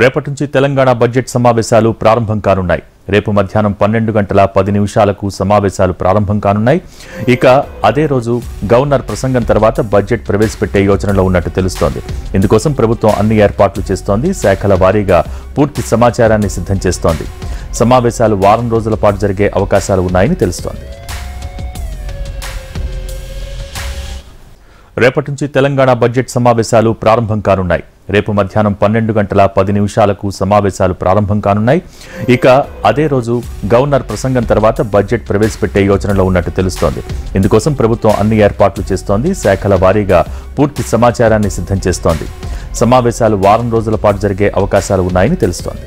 రేపటి నుంచి తెలంగాణ బడ్జెట్ సమావేశాలు ప్రారంభం కానున్నాయి. రేపు మధ్యాహ్నం పన్నెండు గంటల పది నిమిషాలకు సమావేశాలు ప్రారంభం కానున్నాయి. ఇక అదే రోజు గవర్నర్ ప్రసంగం తర్వాత బడ్జెట్ ప్రవేశపెట్టే యోచనలో ఉన్నట్టు తెలుస్తోంది. ఇందుకోసం ప్రభుత్వం అన్ని ఏర్పాట్లు చేస్తోంది. శాఖల వారీగా పూర్తి సమాచారాన్ని సిద్ధం చేస్తోంది. సమావేశాలు వారం రోజుల పాటు జరిగే అవకాశాలు ఉన్నాయని తెలుస్తోంది. రేపటి నుంచి తెలంగాణ బడ్జెట్ సమావేశాలు ప్రారంభం కానున్నాయి. రేపు మధ్యాహ్నం పన్నెండు గంటల పది నిమిషాలకు సమావేశాలు ప్రారంభం కానున్నాయి. ఇక అదే రోజు గవర్నర్ ప్రసంగం తర్వాత బడ్జెట్ ప్రవేశపెట్టే యోచనలో ఉన్నట్టు తెలుస్తోంది. ఇందుకోసం ప్రభుత్వం అన్ని ఏర్పాట్లు చేస్తోంది. శాఖల వారీగా పూర్తి సమాచారాన్ని సిద్ధం చేస్తోంది. సమావేశాలు వారం రోజుల పాటు జరిగే అవకాశాలు ఉన్నాయని తెలుస్తోంది.